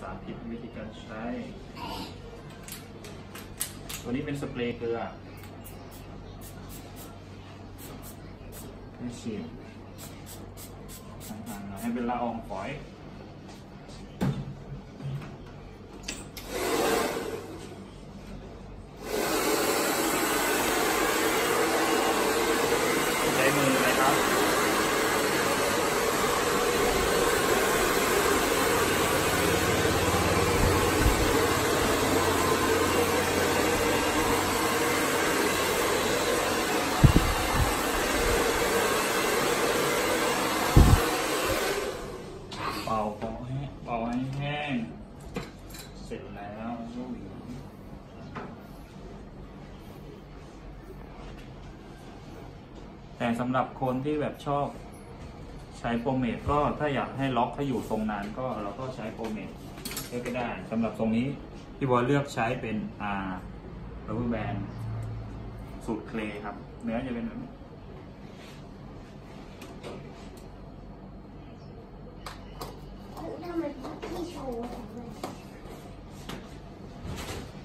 สาธิตวิธีการใช้ ตัวนี้เป็นสเปรย์เกลือให้ฉีดห่างๆหน่อยให้เป็นละอองฝอย ใช้มือเลยครับ เป่าเป่าให้เป่าให้แห้ง เสร็จแล้วก็หวีแต่สำหรับคนที่แบบชอบใช้โปรเมทก็ถ้าอยากให้ล็อกให้อยู่ทรงนานก็เราก็ใช้โปรเมทก็ได้สำหรับทรงนี้พี่บอยเลือกใช้เป็น R ร u b b e r band สูตรเคลครับ เนื้อจะเป็นแบบนี้ ทำไมพี่โชว์ของมัน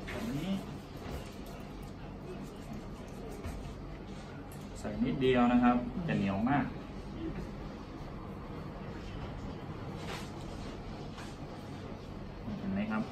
แบบนี้ ใส่นิดเดียวนะครับ จะเหนียวมาก เห็นไหมครับ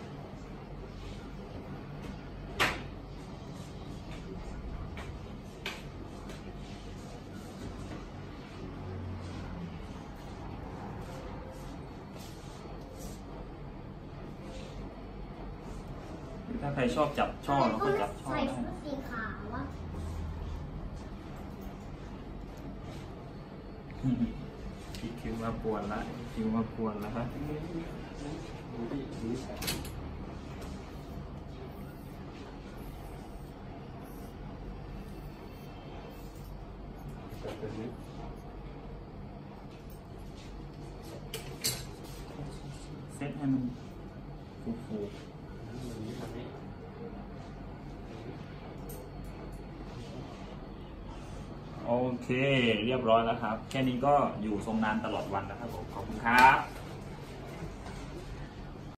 ถ้าใครชอบจับช่อเราก็จับช่อใส่ได้ชุดสีขาววะ พี่คิวมาปวดละคิวมาปวดแล้วครับเซ็ตให้มันฟูๆ โอเค เรียบร้อยแล้วครับ แค่นี้ก็อยู่ทรงนานตลอดวันแล้วครับผมขอบคุณครับ